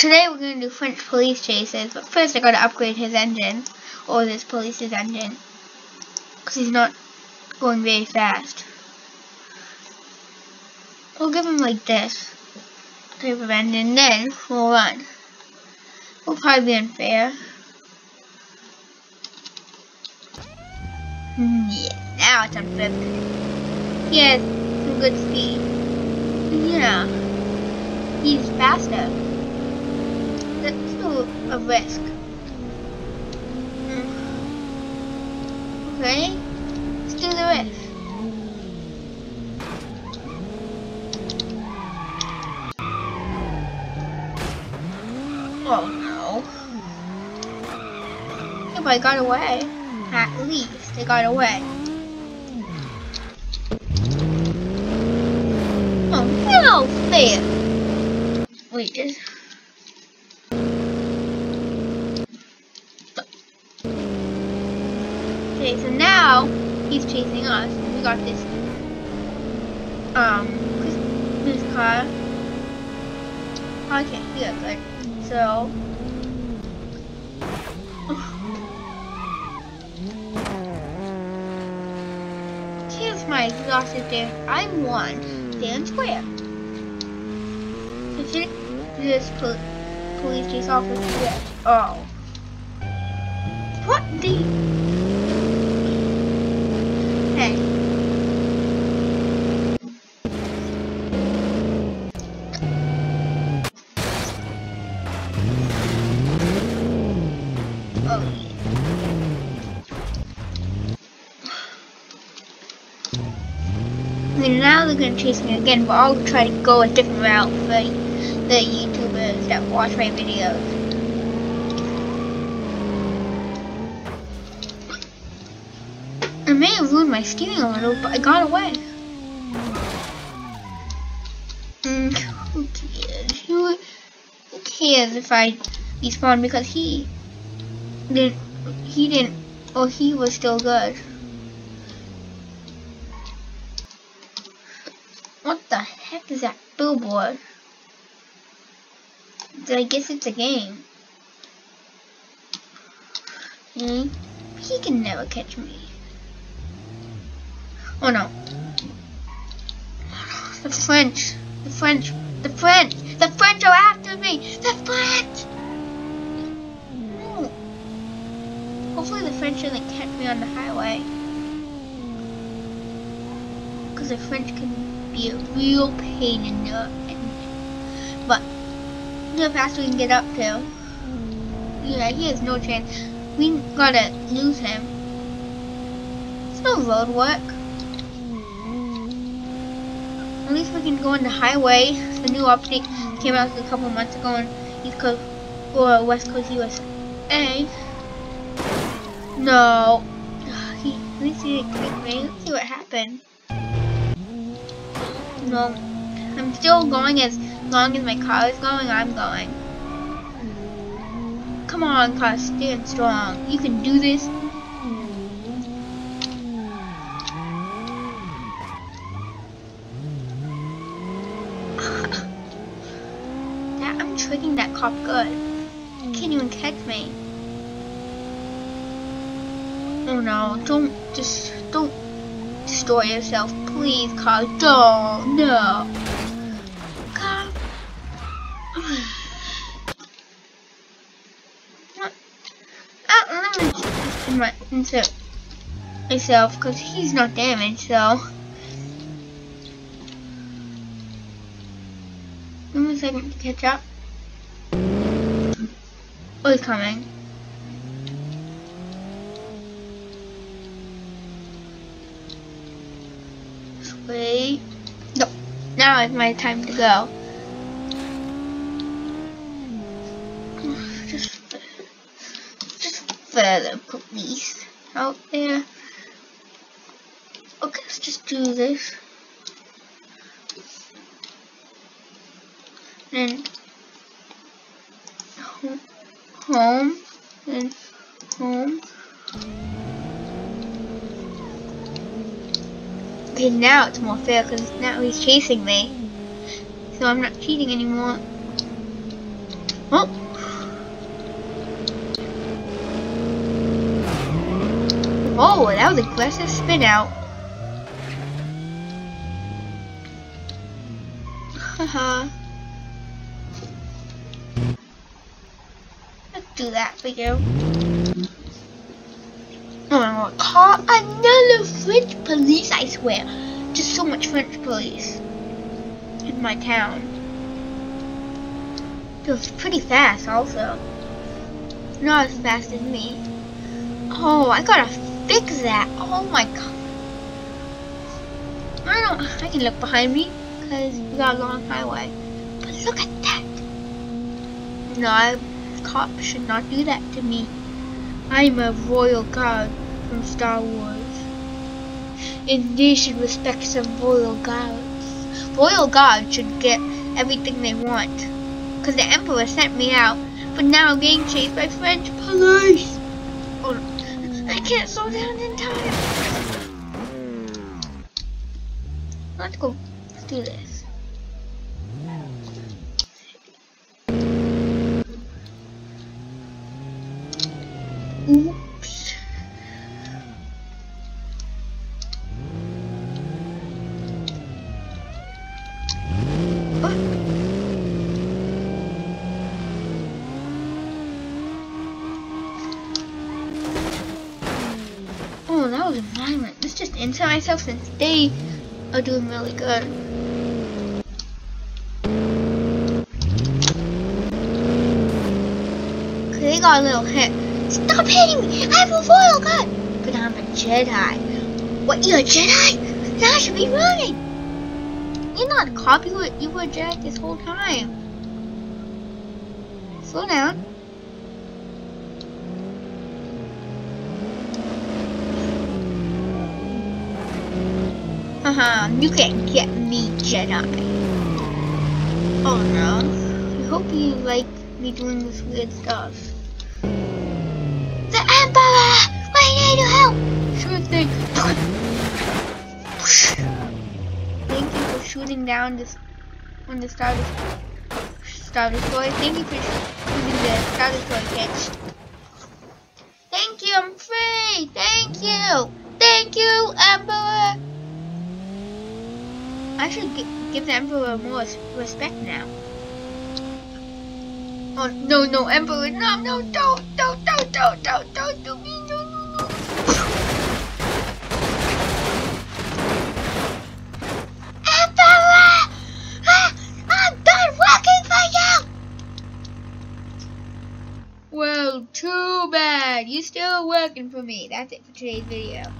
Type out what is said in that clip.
Today we're going to do French police chases, but first I got to upgrade his engine, or this police's engine, because he's not going very fast. We'll give him like this type of engine, then we'll run. We'll probably be unfair. Yeah, now it's unfair. He has some good speed. Yeah, he's faster. A risk. Okay, let's do the risk. Oh no. Yeah, I got away. At least they got away. Oh no, fair. Wait, is Okay, so now he's chasing us. We got this um this car. Okay, yeah, good. So here's my exhausted there. I'm one. Stand square. So should this pol police chase officer? Oh. What the? And now they're gonna chase me again, but I'll try to go a different route for the YouTubers that watch my videos. I may have ruined my steering a little, but I got away. Mm, who cares? Who, who cares if I respawn because he didn't, he didn't, or he was still good. What the heck is that billboard? I guess it's a game. Hmm? He can never catch me. Oh no. The French. The French. The French. The French are after me. The French. No. Hopefully the French doesn't catch me on the highway. Because the French can be a real pain in the But look how fast we can get up to. Yeah, he has no chance. We gotta lose him. It's no road work. At least we can go on the highway. The new update came out a couple months ago on East Coast or West Coast USA. No. He, at least he me. Let's see what happened. No. I'm still going as long as my car is going, I'm going. Come on, car, stand strong. You can do this. that, I'm tricking that cop good. He can't even catch me. Oh no, don't just don't destroy yourself, please, car. Don't no. Car. Uh, let me in my myself because he's not damaged, so. Give me a second to catch up. Oh, he's coming. Wait. No. Now is my time to go. Just, just further police out there. Okay, let's just do this. And home, home, and home. Okay, now it's more fair because now he's chasing me. So I'm not cheating anymore. Oh. Oh, that was aggressive spin out. Haha. Let's do that for you. Call another French police, I swear. Just so much French police in my town. Was pretty fast also. Not as fast as me. Oh, I gotta fix that. Oh my god. I don't, I can look behind me because we got a long highway. But look at that. No, cops should not do that to me. I'm a royal guard from Star Wars. And they should respect some royal guards. Royal guards should get everything they want. Because the Emperor sent me out, but now I'm getting chased by French police. Oh, I can't slow down in time. Let's go. Let's do this. Oops. Oh, that was violent. Let's just enter myself since they are doing really good. They got a little hit. Stop hitting me! I have a foil gun! But I'm a Jedi. What, you're a Jedi? Then I should be running! You're not a cop, you were, Jedi this whole time. Slow down. Haha, you can't get me, Jedi. Oh no. I hope you like me doing this weird stuff. The Emperor! We need your help! Sure thing. Thank you for shooting down this on the Star Star Destroyer. Thank you for shooting the Star Destroyer catch. Thank you, I'm free! Thank you! Thank you, Emperor! I should gi give the Emperor more respect now. Oh, no, no, Emperor, no, no, don't, don't, don't, don't, don't, don't do me, no, no, no. Emperor! Ah, I'm done working for you! Well, too bad. You're still working for me. That's it for today's video.